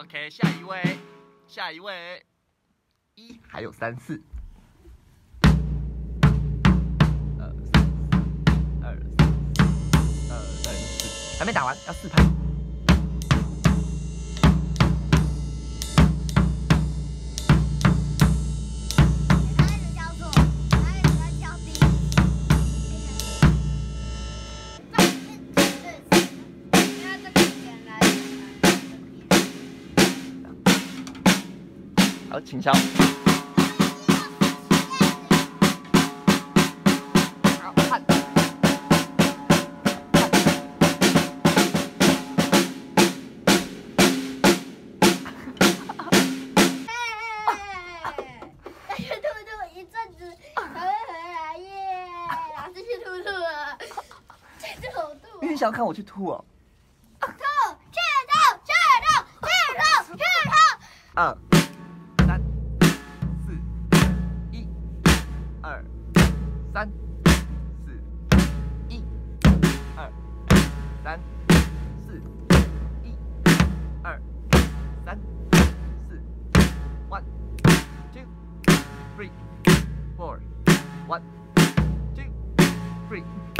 OK，下一位，下一位，一还有三次，二三四，二三四，二三四，还没打完，要四拍。好，请敲。好，看。再去吐吐一阵子才会回来耶。老师去吐吐了，去吐吐。因为你想要看我去吐哦。吐，去吐，去吐，去吐，去吐。二、二、三、四、一、二、三、四、一、二、三、四，one, two, three, four, one, two, three, four.